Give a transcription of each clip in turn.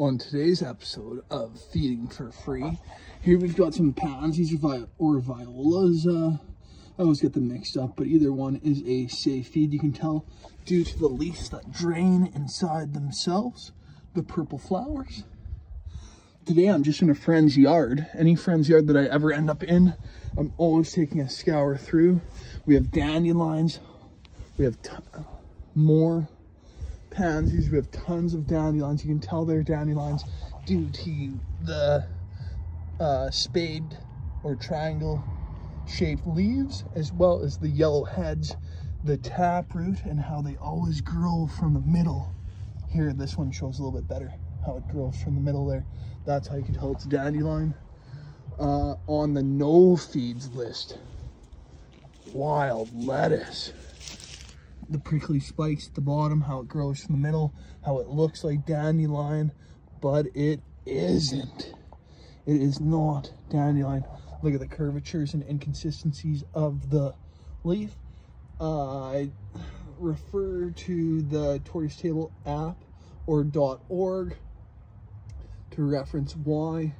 on today's episode of Feeding for Free. Here we've got some pansies or violas. Uh, I always get them mixed up, but either one is a safe feed. You can tell due to the leaves that drain inside themselves, the purple flowers. Today I'm just in a friend's yard. Any friend's yard that I ever end up in, I'm always taking a scour through. We have dandelions. We have more pansies. We have tons of dandelions. You can tell they're dandelions due to the uh, spade or triangle shaped leaves, as well as the yellow heads, the taproot, and how they always grow from the middle. Here, this one shows a little bit better how it grows from the middle there. That's how you can tell it's dandelion. Uh, on the no feeds list, wild lettuce the prickly spikes at the bottom, how it grows from the middle, how it looks like dandelion, but it isn't. It is not dandelion. Look at the curvatures and inconsistencies of the leaf. Uh, I refer to the Tortoise Table app or .org to reference why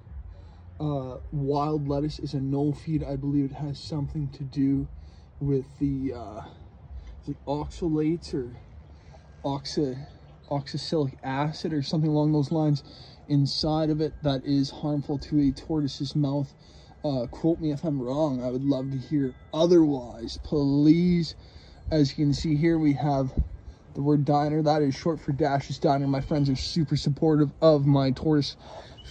uh, wild lettuce is a no feed. I believe it has something to do with the uh, like oxalates or oxy, oxalic acid or something along those lines inside of it that is harmful to a tortoise's mouth. Uh, quote me if I'm wrong. I would love to hear otherwise. Please, as you can see here, we have the word diner. That is short for Dash's Diner. My friends are super supportive of my tortoise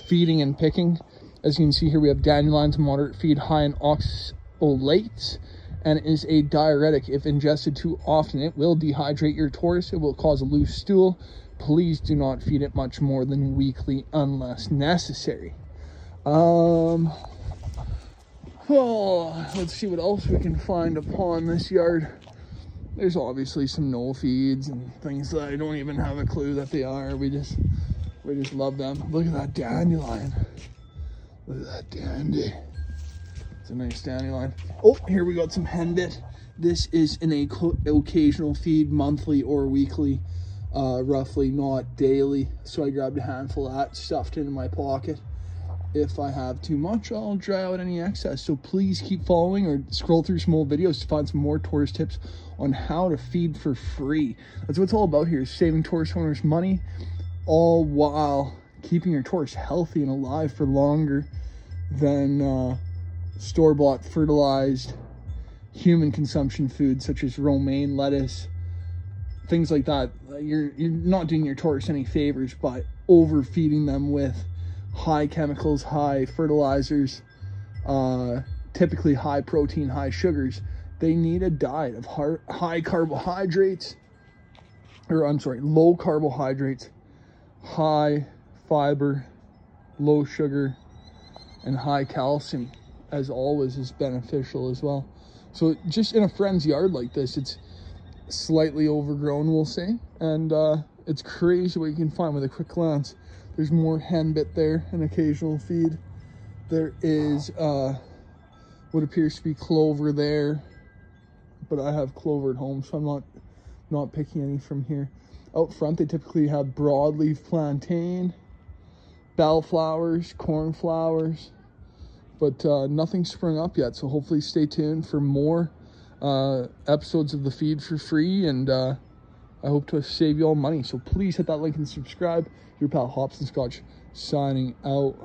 feeding and picking. As you can see here, we have dandelions, moderate feed, high in oxalates and is a diuretic. If ingested too often, it will dehydrate your tortoise. It will cause a loose stool. Please do not feed it much more than weekly unless necessary. Um, well, let's see what else we can find upon this yard. There's obviously some no feeds and things that I don't even have a clue that they are. We just, we just love them. Look at that dandelion. Look at that dandy. It's a nice dandelion. Oh, here we got some henbit. This is an occasional feed, monthly or weekly, uh, roughly, not daily. So I grabbed a handful of that, stuffed it in my pocket. If I have too much, I'll dry out any excess. So please keep following or scroll through some old videos to find some more tourist tips on how to feed for free. That's what it's all about here, saving tourist owners money, all while keeping your tourists healthy and alive for longer than uh, store-bought fertilized human consumption foods such as romaine lettuce things like that. You're you're not doing your tortoise any favors by overfeeding them with high chemicals high fertilizers uh, typically high protein high sugars. They need a diet of high carbohydrates or i'm sorry low carbohydrates high fiber low sugar and high calcium as always is beneficial as well. So just in a friend's yard like this, it's slightly overgrown, we'll say. And uh, it's crazy what you can find with a quick glance. There's more henbit there, an occasional feed. There is uh, what appears to be clover there, but I have clover at home, so I'm not, not picking any from here. Out front, they typically have broadleaf plantain, bellflowers, cornflowers, but uh, nothing sprung up yet. So hopefully stay tuned for more uh, episodes of the feed for free. And uh, I hope to save you all money. So please hit that link and subscribe. Your pal Hobson Scotch signing out.